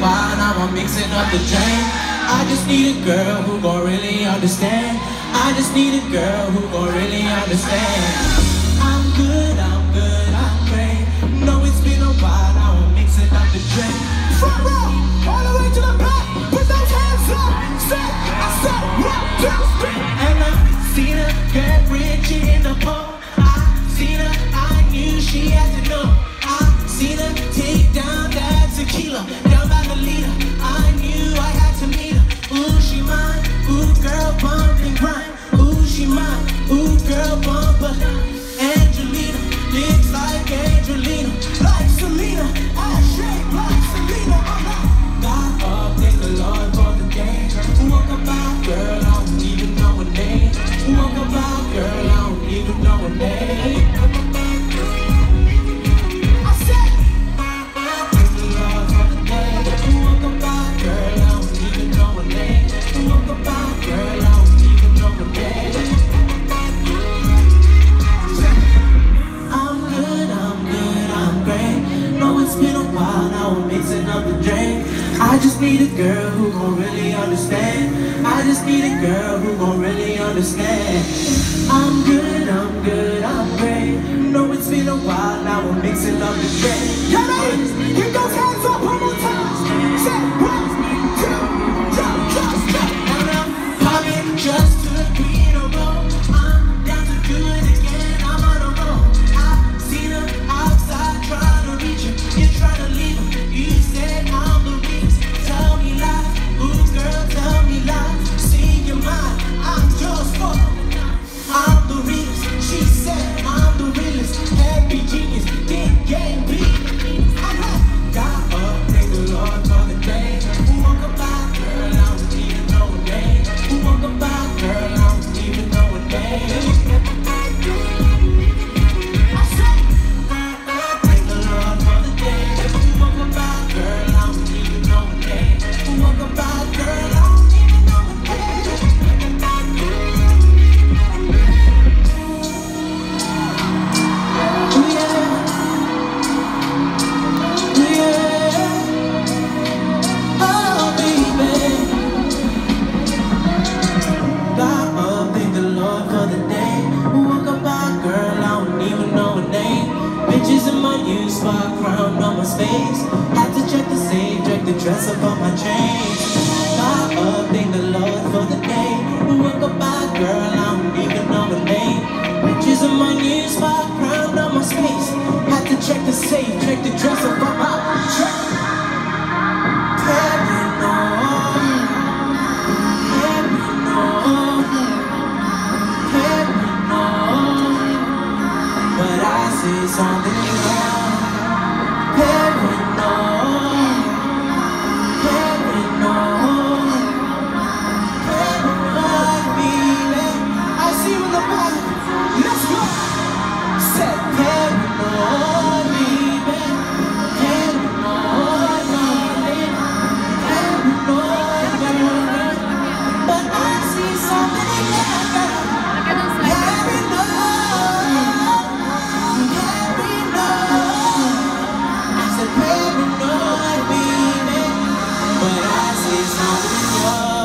while, now I'm mixing up the drink. I just need a girl who gon' really understand. I just need a girl who gon' really understand. I'm good, I'm good, I'm great. Know it's been a while, now I'm mixing up the drink. Front row, all the way to the back. Put those hands up. Say, I said, one, two, three. And I seen her get rich in the pole. I seen her, I knew she had to know. I seen her take down that I'm mixing up the drink. I just need a girl who gon' really understand. I just need a girl who gon' really understand. I'm In my crown on my space. Had to check the safe, check the dress up on my chain. God, oh, thank the Lord for the day. We woke Walk about, girl, I don't even know her name. Bitches in my new spot, crown on my space. Had to check the safe, check the dress up on my chain. Paranoid. But I see something Paranoid, baby. But I see something wrong.